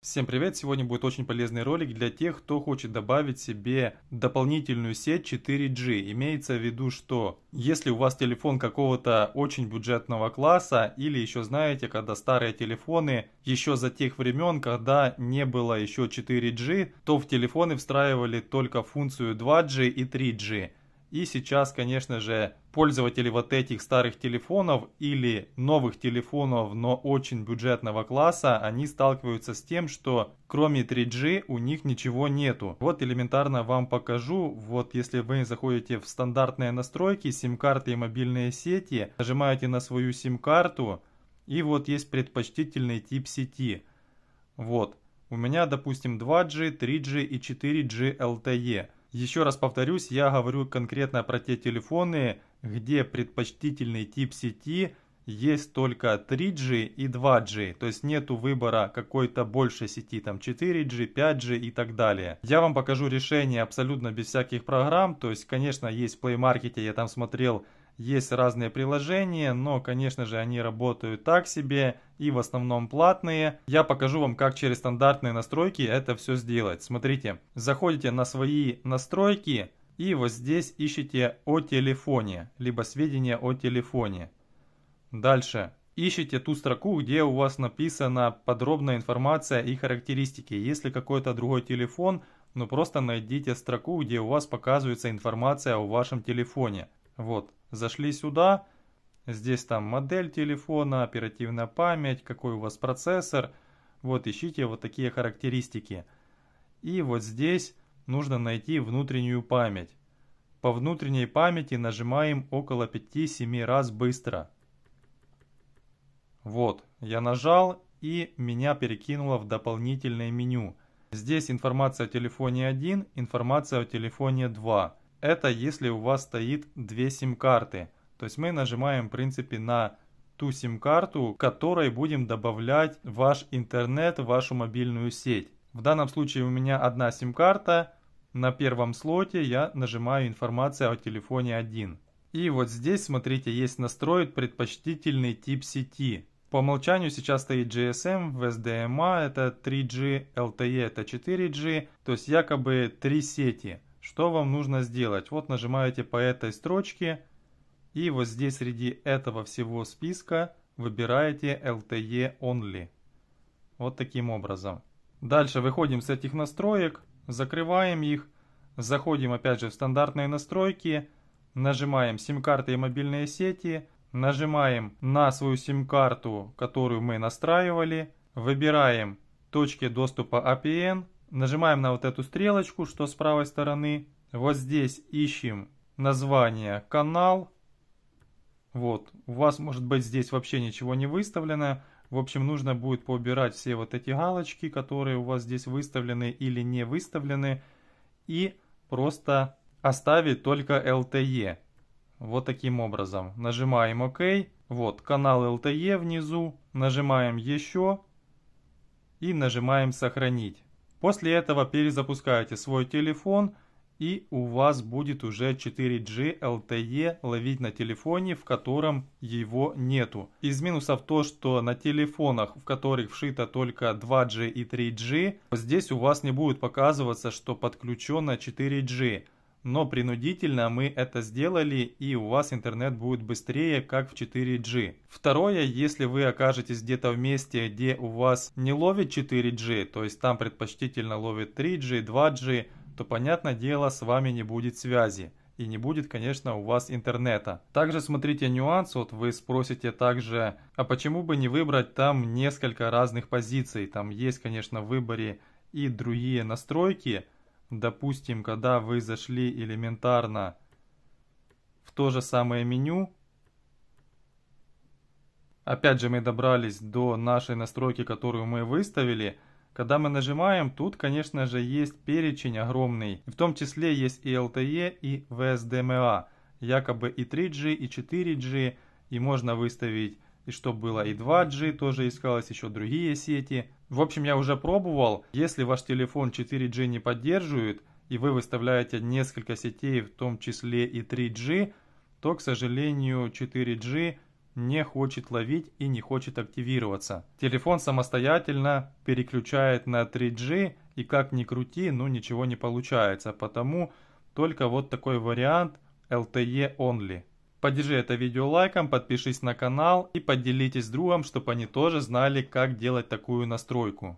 Всем привет! Сегодня будет очень полезный ролик для тех, кто хочет добавить себе дополнительную сеть 4G. Имеется в виду, что если у вас телефон какого-то очень бюджетного класса, или еще знаете, когда старые телефоны, еще за тех времен, когда не было еще 4G, то в телефоны встраивали только функцию 2G и 3G. И сейчас, конечно же, пользователи вот этих старых телефонов или новых телефонов, но очень бюджетного класса, они сталкиваются с тем, что кроме 3G у них ничего нету. Вот элементарно вам покажу. Вот если вы заходите в стандартные настройки, сим-карты и мобильные сети, нажимаете на свою сим-карту, и вот есть предпочтительный тип сети. Вот. У меня, допустим, 2G, 3G и 4G LTE. Еще раз повторюсь, я говорю конкретно про те телефоны, где предпочтительный тип сети есть только 3G и 2G, то есть нету выбора какой-то большей сети, там 4G, 5G и так далее. Я вам покажу решение абсолютно без всяких программ, то есть, конечно, есть в Play Market, я там смотрел есть разные приложения, но, конечно же, они работают так себе и в основном платные. Я покажу вам, как через стандартные настройки это все сделать. Смотрите, заходите на свои настройки и вот здесь ищите о телефоне, либо сведения о телефоне. Дальше ищите ту строку, где у вас написана подробная информация и характеристики. Если какой-то другой телефон, ну просто найдите строку, где у вас показывается информация о вашем телефоне. Вот, зашли сюда, здесь там модель телефона, оперативная память, какой у вас процессор. Вот, ищите вот такие характеристики. И вот здесь нужно найти внутреннюю память. По внутренней памяти нажимаем около 5-7 раз быстро. Вот, я нажал и меня перекинуло в дополнительное меню. Здесь информация о телефоне 1, информация о телефоне 2. Это если у вас стоит две сим-карты. То есть мы нажимаем в принципе на ту сим-карту, которой будем добавлять ваш интернет, вашу мобильную сеть. В данном случае у меня одна сим-карта. На первом слоте я нажимаю информация о телефоне 1. И вот здесь, смотрите, есть настроить предпочтительный тип сети. По умолчанию сейчас стоит GSM, VSDMA это 3G, LTE это 4G, то есть якобы три сети. Что вам нужно сделать? Вот нажимаете по этой строчке и вот здесь среди этого всего списка выбираете LTE Only. Вот таким образом. Дальше выходим с этих настроек, закрываем их, заходим опять же в стандартные настройки, нажимаем сим-карты и мобильные сети, нажимаем на свою сим-карту, которую мы настраивали, выбираем точки доступа APN, Нажимаем на вот эту стрелочку, что с правой стороны. Вот здесь ищем название канал. Вот, у вас может быть здесь вообще ничего не выставлено. В общем, нужно будет поубирать все вот эти галочки, которые у вас здесь выставлены или не выставлены. И просто оставить только LTE. Вот таким образом. Нажимаем ОК. Вот, канал LTE внизу. Нажимаем еще. И нажимаем сохранить. После этого перезапускаете свой телефон и у вас будет уже 4G LTE ловить на телефоне, в котором его нету. Из минусов то, что на телефонах, в которых вшито только 2G и 3G, здесь у вас не будет показываться, что подключено 4G но принудительно мы это сделали и у вас интернет будет быстрее, как в 4G. Второе, если вы окажетесь где-то в месте, где у вас не ловит 4G, то есть там предпочтительно ловит 3G, 2G, то понятное дело с вами не будет связи и не будет, конечно, у вас интернета. Также смотрите нюанс, вот вы спросите также, а почему бы не выбрать там несколько разных позиций, там есть, конечно, в выборе и другие настройки, Допустим, когда вы зашли элементарно в то же самое меню, опять же мы добрались до нашей настройки, которую мы выставили, когда мы нажимаем, тут, конечно же, есть перечень огромный. В том числе есть и LTE, и VSDMA. Якобы и 3G, и 4G. И можно выставить, и чтобы было и 2G, тоже искалось еще другие сети. В общем, я уже пробовал. Если ваш телефон 4G не поддерживает, и вы выставляете несколько сетей, в том числе и 3G, то, к сожалению, 4G не хочет ловить и не хочет активироваться. Телефон самостоятельно переключает на 3G и как ни крути, ну ничего не получается. Потому только вот такой вариант LTE Only. Поддержи это видео лайком, подпишись на канал и поделитесь с другом, чтобы они тоже знали, как делать такую настройку.